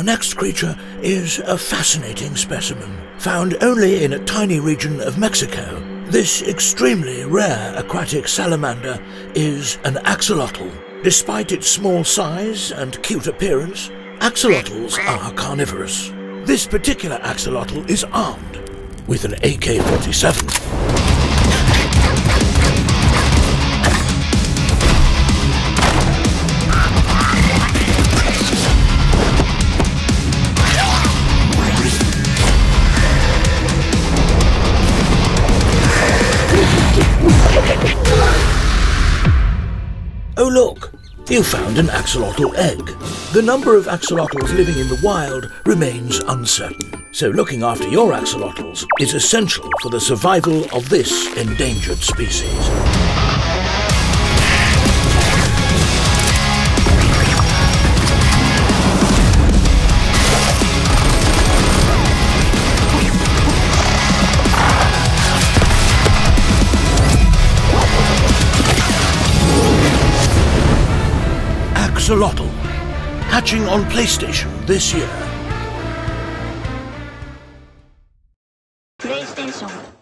Our next creature is a fascinating specimen, found only in a tiny region of Mexico. This extremely rare aquatic salamander is an axolotl. Despite its small size and cute appearance, axolotls are carnivorous. This particular axolotl is armed with an AK-47. Oh look, you found an axolotl egg. The number of axolotls living in the wild remains uncertain, so looking after your axolotls is essential for the survival of this endangered species. AK-xolotl, catching on PlayStation this year. PlayStation.